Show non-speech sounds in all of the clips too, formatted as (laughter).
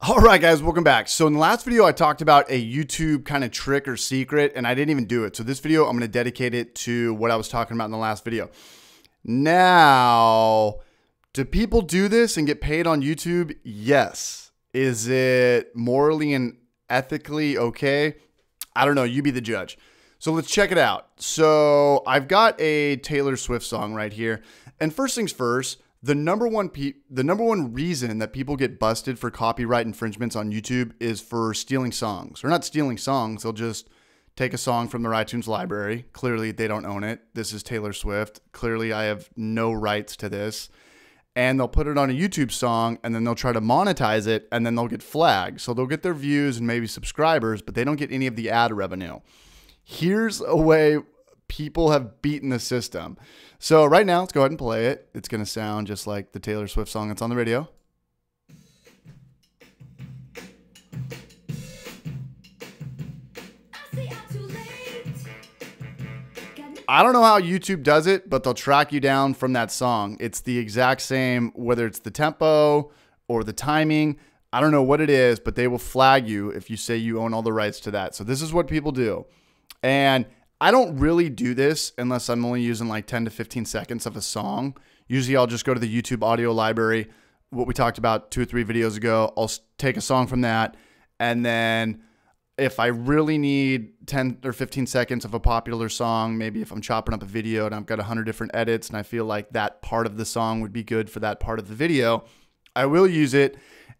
All right, guys, welcome back. So in the last video, I talked about a YouTube kind of trick or secret, and I didn't even do it. So this video, I'm going to dedicate it to what I was talking about in the last video. Now, do people do this and get paid on YouTube? Yes. Is it morally and ethically okay? I don't know. You be the judge. So let's check it out. So I've got a Taylor Swift song right here. And first things first, the number one pe- the number one reason that people get busted for copyright infringements on YouTube is for stealing songs. Or not stealing songs, they'll just take a song from their iTunes library. Clearly they don't own it. This is Taylor Swift. Clearly I have no rights to this. And they'll put it on a YouTube song and then they'll try to monetize it and then they'll get flagged. So they'll get their views and maybe subscribers, but they don't get any of the ad revenue. Here's a way people have beaten the system. So right now, let's go ahead and play it. It's going to sound just like the Taylor Swift song that's on the radio. I don't know how YouTube does it, but they'll track you down from that song. It's the exact same, whether it's the tempo or the timing. I don't know what it is, but they will flag you if you say you own all the rights to that. So this is what people do. And I don't really do this unless I'm only using like 10 to 15 seconds of a song. Usually I'll just go to the YouTube audio library, what we talked about two or three videos ago. I'll take a song from that. And then if I really need 10 or 15 seconds of a popular song, maybe if I'm chopping up a video and I've got 100 different edits and I feel like that part of the song would be good for that part of the video, I will use it.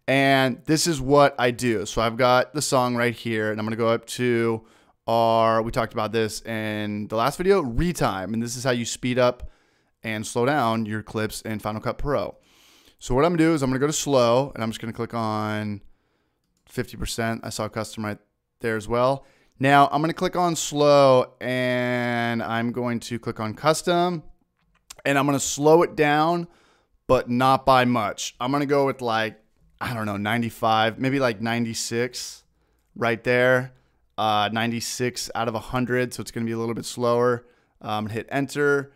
And this is what I do. So I've got the song right here and I'm going to go up to are we talked about this in the last video, retime. And this is how you speed up and slow down your clips in Final Cut Pro. So what I'm gonna do is I'm gonna go to slow and I'm just gonna click on 50%. I saw custom right there as well. Now I'm gonna click on slow and I'm going to click on custom and I'm gonna slow it down, but not by much. I'm gonna go with like, I don't know, 95, maybe like 96 right there uh, 96 out of 100, so it's going to be a little bit slower. Um, hit enter,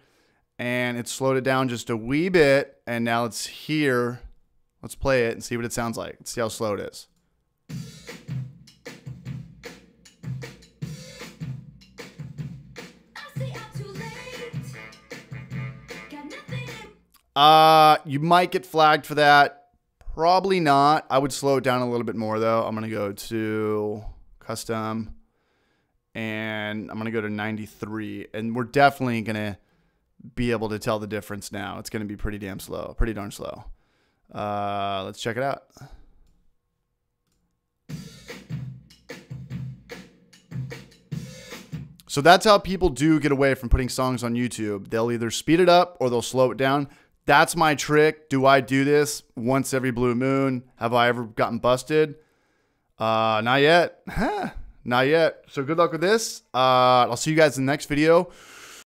and it slowed it down just a wee bit. And now let's hear, let's play it and see what it sounds like. Let's see how slow it is. Uh, you might get flagged for that. Probably not. I would slow it down a little bit more though. I'm gonna go to custom, and I'm going to go to 93. And we're definitely going to be able to tell the difference now. It's going to be pretty damn slow, pretty darn slow. Uh, let's check it out. So that's how people do get away from putting songs on YouTube. They'll either speed it up or they'll slow it down. That's my trick. Do I do this once every blue moon? Have I ever gotten busted? Uh, not yet. Huh. (laughs) Not yet. So good luck with this. Uh, I'll see you guys in the next video